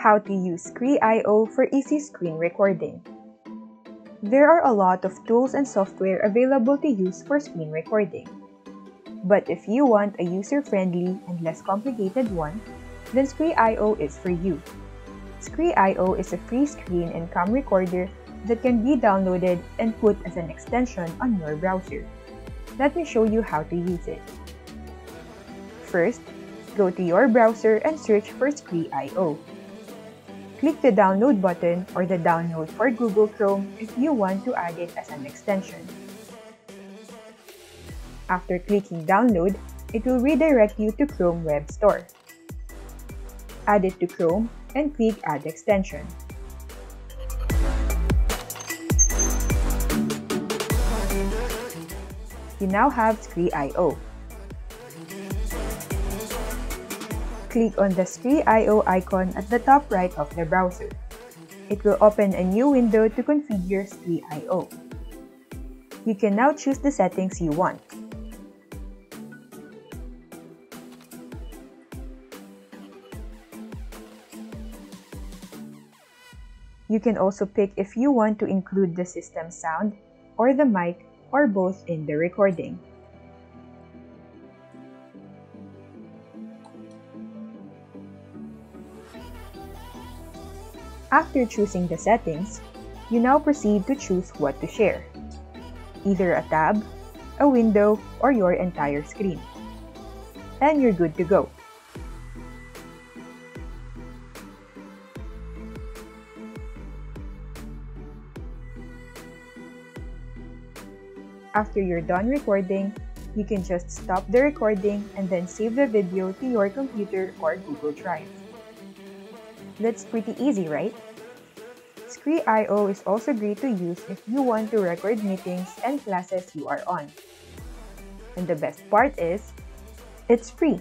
How to use Scre.io for easy screen recording. There are a lot of tools and software available to use for screen recording. But if you want a user-friendly and less complicated one, then Scre.io is for you. Scre.io is a free screen and cam recorder that can be downloaded and put as an extension on your browser. Let me show you how to use it. First, go to your browser and search for Scre.io. Click the download button or the download for Google Chrome if you want to add it as an extension. After clicking download, it will redirect you to Chrome Web Store. Add it to Chrome and click Add Extension. You now have Scre.io. click on the Scre.io icon at the top right of the browser. It will open a new window to configure Scre.io. You can now choose the settings you want. You can also pick if you want to include the system sound or the mic or both in the recording. After choosing the settings, you now proceed to choose what to share. Either a tab, a window, or your entire screen. And you're good to go. After you're done recording, you can just stop the recording and then save the video to your computer or Google Drive. That's pretty easy, right? Scre.io is also great to use if you want to record meetings and classes you are on. And the best part is, it's free.